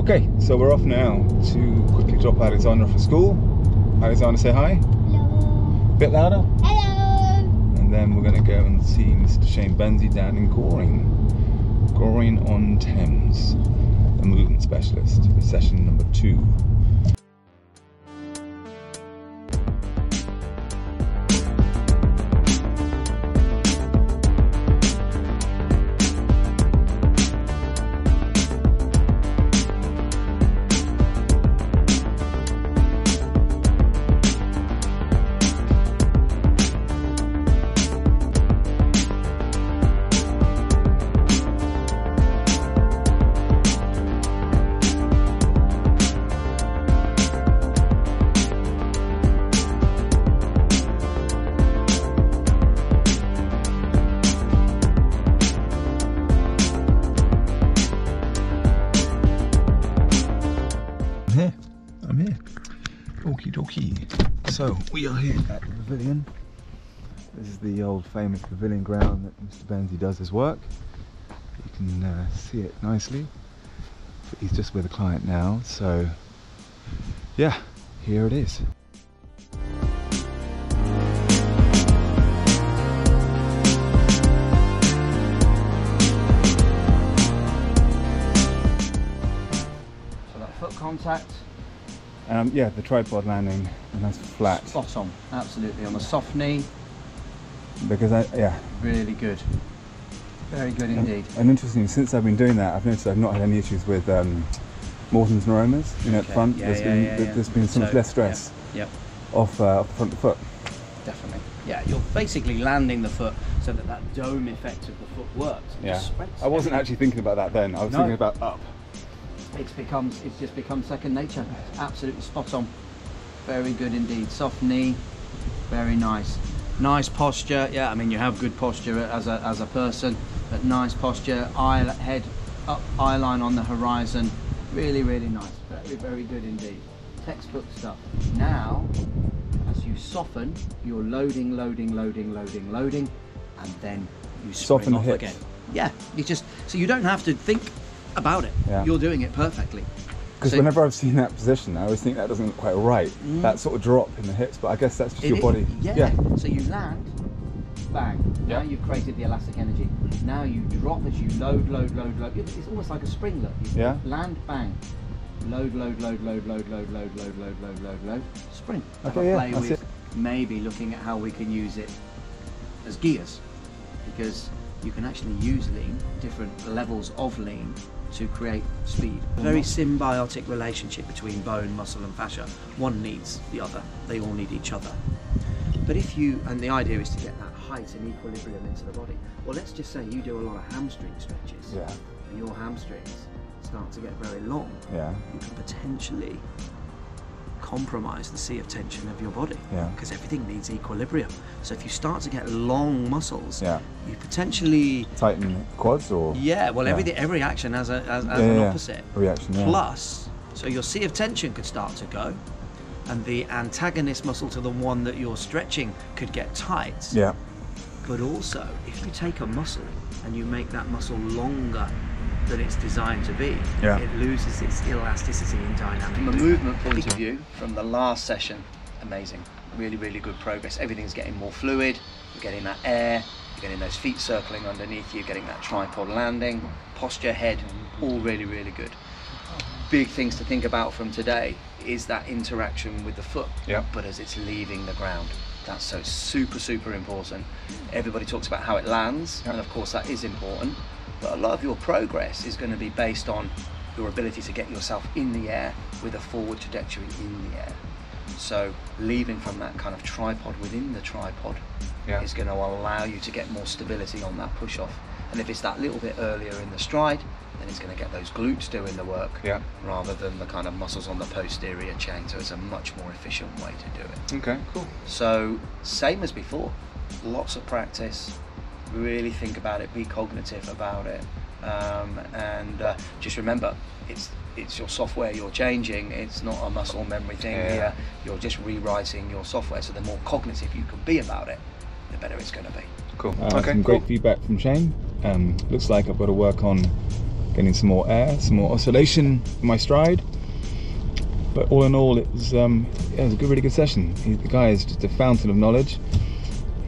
Okay, so we're off now to quickly drop Alexander for school. Alexander, say hi. Hello. Bit louder. Hello. And then we're going to go and see Mr. Shane Benzie down in Goring. Goring on Thames, a movement specialist for session number two. So we are here at the pavilion. This is the old famous pavilion ground that Mr. Benzie does his work. You can uh, see it nicely. He's just with a client now, so yeah, here it is. So that foot contact, Um, yeah, the tripod landing, and that's flat spot on, absolutely. On the soft knee, because I yeah. really good. Very good indeed. And interestingly, since I've been doing that, I've noticed I've not had any issues with um, Morton's neuromas. You know, at the front, yeah, there's yeah, been yeah, yeah. there's been so much less stress Yep, off uh, off the front of the foot. definitely. Yeah, you're basically landing the foot so that that dome effect of the foot works. It Yeah, I wasn't everything. actually thinking about that then. I was No. thinking about up. It's becomes it's just become second nature. Absolutely spot on. Very good indeed. Soft knee, very nice. Nice posture. Yeah, I mean you have good posture as a as a person, but nice posture. Eye head up, eye line on the horizon. Really, really nice. Very, very good indeed. Textbook stuff. Now, as you soften, you're loading, loading, loading, loading, loading, and then you Soften the off hips. again. Yeah, you just so you don't have to think about it. Yeah. You're doing it perfectly. Because So- whenever I've seen that position, I always think that doesn't look quite right. That sort of drop in the hips, but I guess that's just It your is- body. Yeah. So you land, bang. Now Yeah. you've created the elastic energy. Now you drop as you load, load, load, load. It's almost like a spring load. You Yeah. Land, bang. Load, load, load, load, load, load, load, load, load, load, load, load. Spring. Okay, yeah, play that's with it. maybe looking at how we can use it as gears, because you can actually use lean, different levels of lean, to create speed. A very symbiotic relationship between bone, muscle, and fascia. One needs the other. They all need each other. But if you, and the idea is to get that height and equilibrium into the body. Well, let's just say you do a lot of hamstring stretches, Yeah. and your hamstrings start to get very long. Yeah. You can potentially compromise the sea of tension of your body Yeah. because everything needs equilibrium. So if you start to get long muscles, Yeah. you potentially Tighten quads or yeah, well, Yeah. everything, every action has, a, has, has Yeah, an yeah, yeah. opposite. reaction. Yeah. Plus, so your sea of tension could start to go, and the antagonist muscle to the one that you're stretching could get tight. Yeah. But also, if you take a muscle and you make that muscle longer than it's designed to be, Yeah. it loses its elasticity and dynamic. From a movement point of view, from the last session, amazing. Really, really good progress. Everything's getting more fluid. You're getting that air. You're getting those feet circling underneath you. Getting that tripod landing, posture, head, all really, really good. Big things to think about from today is that interaction with the foot, Yeah. but as it's leaving the ground. That's so super, super important. Everybody talks about how it lands, Yeah. and of course that is important. But a lot of your progress is going to be based on your ability to get yourself in the air with a forward trajectory in the air. So leaving from that kind of tripod within the tripod Yeah. is going to allow you to get more stability on that push off. And if it's that little bit earlier in the stride, then it's going to get those glutes doing the work Yeah. rather than the kind of muscles on the posterior chain. So it's a much more efficient way to do it. Okay. Cool. So same as before, lots of practice. Really think about it. Be cognitive about it, um, and uh, just remember, it's it's your software you're changing. It's not a muscle memory thing Yeah. here. You're just rewriting your software. So the more cognitive you can be about it, the better it's going to be. Cool. Uh, some great feedback from Shane. Um, looks like I've got to work on getting some more air, some more oscillation in my stride. But all in all, it was um, yeah, it was a good, really good session. He, the guy is just a fountain of knowledge.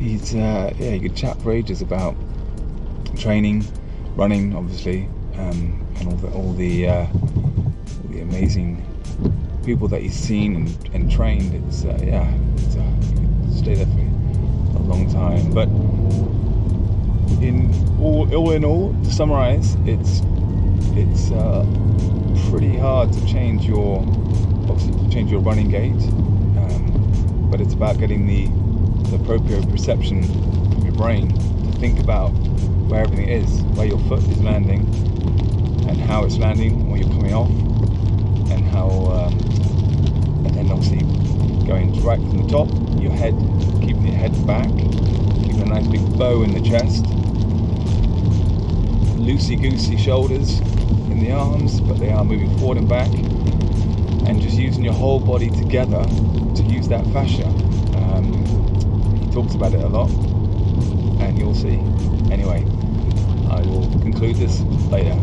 He's uh, yeah, he could chat for ages about training, running, obviously, um, and all the all the, uh, all the amazing people that he's seen and, and trained. It's uh, yeah, it's, uh, you stay there for a long time. But in all, all in all, to summarize, it's it's uh, pretty hard to change your to change your running gait, um, but it's about getting the the proprioception of your brain to think about where everything is, where your foot is landing, and how it's landing when you're coming off, and how um, and then obviously going right from the top, your head, keeping your head back, keeping a nice big bow in the chest, loosey goosey shoulders in the arms, but they are moving forward and back, and just using your whole body together to use that fascia. Talks about it a lot, and you'll see. Anyway, I will conclude this later.